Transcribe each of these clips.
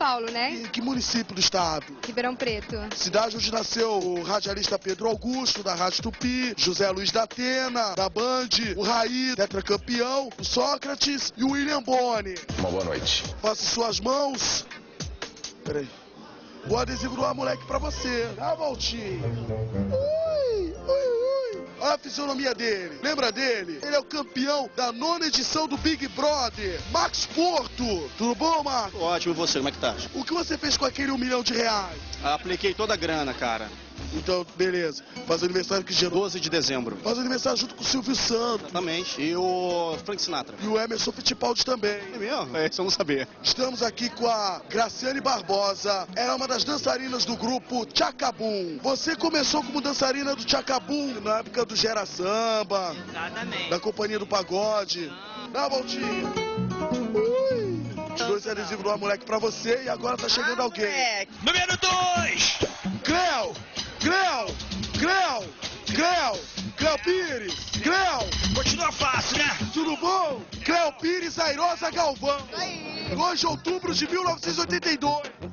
Paulo, né? Em que município do estado? Ribeirão Preto. Cidade onde nasceu o radialista Pedro Augusto, da Rádio Tupi, José Luiz da Atena, da Band, o Raí, tetracampeão, o Sócrates e o William Boni. Uma boa noite. Faça suas mãos. Peraí. O adesivo do ar, moleque, pra você. Dá a voltinha. Fisionomia dele. Lembra dele? Ele é o campeão da nona edição do Big Brother. Max Porto. Tudo bom, Marcos? Ótimo, e você, como é que tá? O que você fez com aquele um milhão de reais? Apliquei toda a grana, cara. Então, beleza. Faz aniversário que dia 12 de dezembro. Faz aniversário junto com o Silvio Santos. Exatamente. E o Frank Sinatra. E o Emerson Fittipaldi também. É mesmo? É, isso eu não sabia. Estamos aqui com a Graciane Barbosa. Ela é uma das dançarinas do grupo Chacabum. Você começou como dançarina do Chacabum na época do Gera Samba. Exatamente. Da Companhia do Pagode. Dá uma voltinha. Ui. Tirou esse adesivo do moleque pra você e agora tá chegando alguém. Número 2! Cleo! Cleo! Cleo! Cleo! Cleo Pires! Cleo! Continua fácil, né? Tudo bom? Cleo Pires, Airosa Galvão. 2 de outubro de 1982.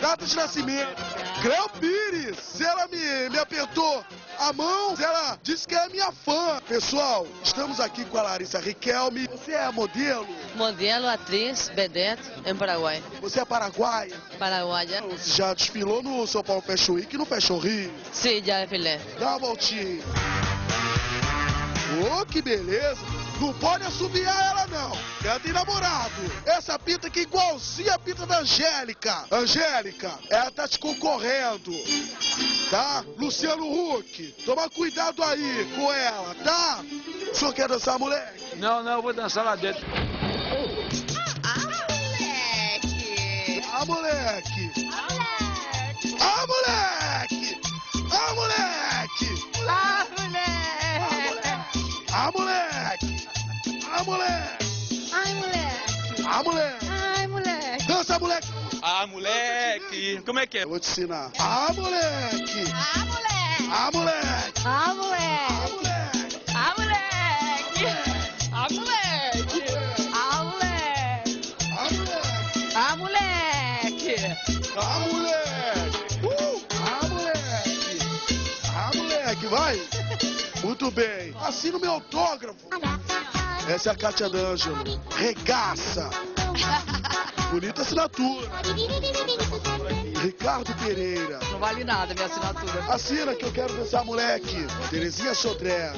Data de nascimento. Cleo Pires. Se ela me, me apertou a mão, ela disse que é minha fã. Pessoal, estamos aqui com a Larissa Riquelme. Você é modelo? Modelo, atriz, vedette em Paraguai. Você é paraguaia? Paraguaya. Você já desfilou no São Paulo Fashion Week e no Fashion Rio? Sim, já filé. Dá uma voltinha. Ô, que beleza. Não pode assobiar ela, não. Ela tem namorado. Essa pinta aqui é igualzinha a pinta da Angélica. Angélica, ela tá te concorrendo. Tá? Luciano Huck, toma cuidado aí com ela, tá? O senhor quer dançar, moleque? Não, não, eu vou dançar lá dentro. Ah, moleque! Ah, moleque! Ah, moleque! Ah, moleque! Ah, moleque! Ai, moleque! Dança, moleque! Ah, moleque! Como é que é? Eu vou te ensinar. Ah, moleque! Ah, moleque! Ah, moleque! Ah, Ah, moleque! moleque! Ah, moleque! Ah, moleque! Ah, moleque! Ah, moleque! Ah, moleque! Ah, moleque! Uh! Ah, moleque! Ah, moleque, vai! Muito bem. Assina o meu autógrafo. Essa é a Kátia D'Angelo. Regaça. Bonita assinatura. Ricardo Pereira. Não vale nada minha assinatura. Assina que eu quero dançar, moleque. Terezinha Sodré.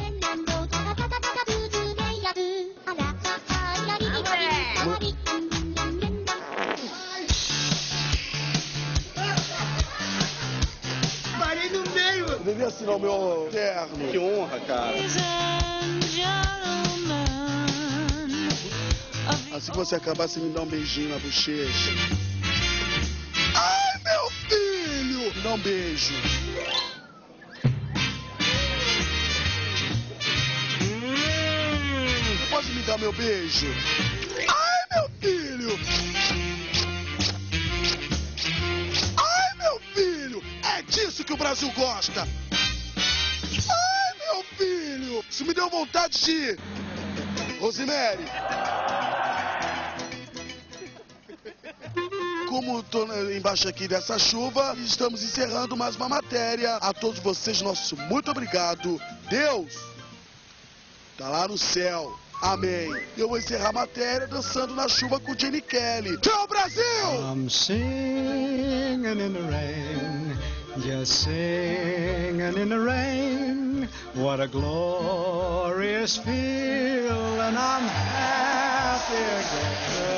Parei no meio. Devia assinar o meu terno. Que honra, cara. Assim que você acabar, você me dá um beijinho na bochecha. Ai, meu filho! Me dá um beijo. Você pode me dar meu beijo? Ai, meu filho! Ai, meu filho! É disso que o Brasil gosta! Ai, meu filho! Isso me deu vontade de... Rosemary! Como estou embaixo aqui dessa chuva, estamos encerrando mais uma matéria. A todos vocês, nosso muito obrigado. Deus tá lá no céu. Amém. Eu vou encerrar a matéria dançando na chuva com Jenny Kelly. Tchau, Brasil! I'm singing in the rain, just singing in the rain. What a glorious feeling, I'm happy again.